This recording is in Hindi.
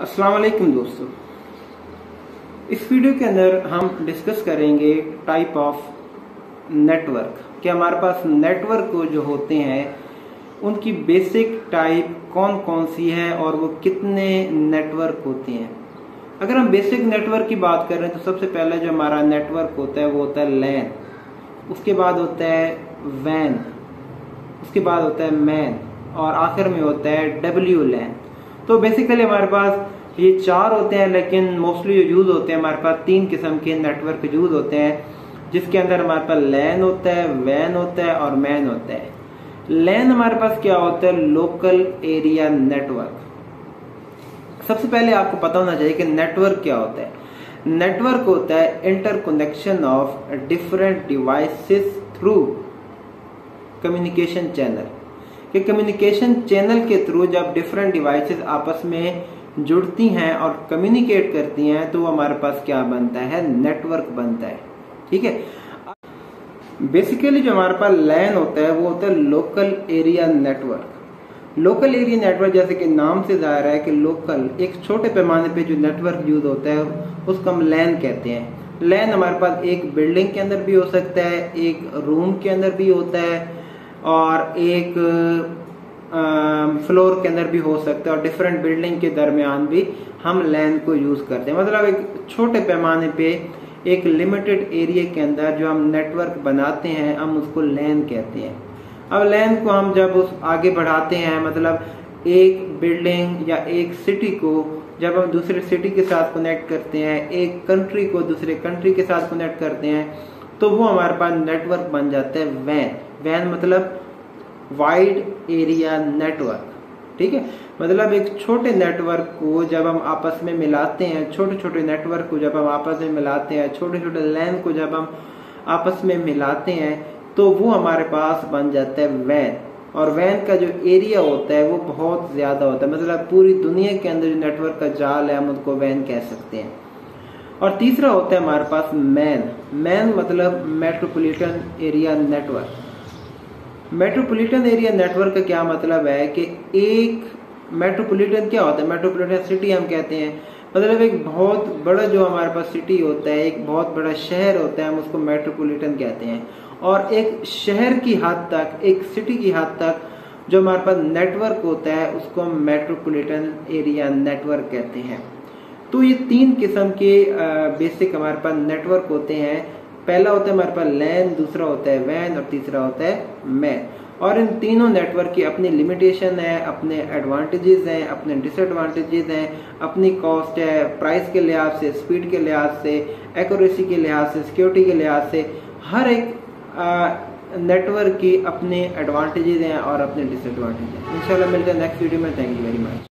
अस्सलाम वालेकुम दोस्तों। इस वीडियो के अंदर हम डिस्कस करेंगे टाइप ऑफ़ नेटवर्क कि हमारे पास नेटवर्क जो होते हैं, उनकी बेसिक टाइप कौन कौन सी है और वो कितने नेटवर्क होते हैं? अगर हम बेसिक नेटवर्क की बात कर रहे हैं तो सबसे पहले जो हमारा नेटवर्क होता है, वो होता है लैन उसके बाद होता है वैन उसके बाद होता है मैन और आखिर में होता है डब्ल्यू लैन तो बेसिकली हमारे पास ये चार होते हैं, लेकिन मोस्टली जो यूज़ होते हैं, हमारे पास तीन किस्म के नेटवर्क यूज़ होते हैं, जिसके अंदर हमारे पास लैन होता है वैन होता है और मैन होता है। लैन हमारे पास क्या होता है? लोकल एरिया नेटवर्क सबसे पहले आपको पता होना चाहिए कि नेटवर्क क्या होता है। नेटवर्क होता है interconnection of different devices through communication channel कि कम्युनिकेशन चैनल के थ्रू जब डिफरेंट डिवाइसेस आपस में जुड़ती हैं और कम्युनिकेट करती हैं तो हमारे पास क्या बनता है? नेटवर्क बनता है। ठीक है? बेसिकली जो हमारे पास लैन होता है, वो होता है local area network local area network जैसे कि नाम से ज़ाहिर है कि लोकल एक छोटे पैमाने पे जो नेटवर्क यूज़ होता है, उसको हम लैन कहते हैं। लैन हमारे पास एक बिल्डिंग के अंदर भी हो सकता है, एक रूम के अंदर भी होता है और एक फ्लोर के अंदर भी हो सकता है और डिफरेंट बिल्डिंग के दरमियान भी हम लैन को यूज़ करते हैं मतलब एक छोटे पैमाने पे एक लिमिटेड एरिया के अंदर जो हम नेटवर्क बनाते हैं, हम उसको लैन कहते हैं। अब लैन को हम जब उस आगे बढ़ाते हैं मतलब एक बिल्डिंग या एक सिटी को जब हम दूसरे सिटी के साथ कनेक्ट करते हैं, एक कंट्री को दूसरे कंट्री के साथ कनेक्ट करते हैं तो वो हमारे पास नेटवर्क बन जाते हैं वैन वैन मतलब वाइड एरिया नेटवर्क ठीक है? मतलब एक छोटे नेटवर्क को जब हम आपस में मिलाते हैं छोटे छोटे नेटवर्क को जब हम आपस में मिलाते हैं छोटे छोटे लैन को जब हम आपस में मिलाते हैं तो वो हमारे पास बन जाता है वैन और वैन का जो एरिया होता है, वो बहुत ज़्यादा होता है. मतलब पूरी दुनिया के अंदर जो नेटवर्क का जाल है, हम उसको वैन कह सकते हैं. और तीसरा होता है हमारे पास मैन। मैन मतलब metropolitan area network metropolitan area network का क्या मतलब है कि एक मेट्रोपोलिटन क्या होता है? मेट्रोपोलिटन सिटी हम कहते हैं। मतलब एक बहुत बड़ा जो हमारे पास सिटी होता है, एक बहुत बड़ा शहर होता है, हम उसको मेट्रोपोलिटन कहते हैं। और एक शहर की हद तक, एक सिटी की हद तक जो हमारे पास नेटवर्क होता है, उसको हम मेट्रोपोलिटन एरिया नेटवर्क कहते हैं। तो ये तीन किस्म के बेसिक हमारे पास नेटवर्क होते हैं। पहला होता है हमारे पास लैन दूसरा होता है वैन और तीसरा होता है मैन और इन तीनों नेटवर्क की अपनी लिमिटेशन है, अपने एडवांटेजेस हैं, अपने डिसएडवांटेजेस हैं, अपनी कॉस्ट है प्राइस के लिहाज से स्पीड के लिहाज से एक्यूरेसी के लिहाज से सिक्योरिटी के लिहाज से, हर एक नेटवर्क की अपने एडवांटेजेस हैं और अपने डिसएडवांटेज हैं। इंशाल्लाह मिलते हैं नेक्स्ट वीडियो में। Thank you very much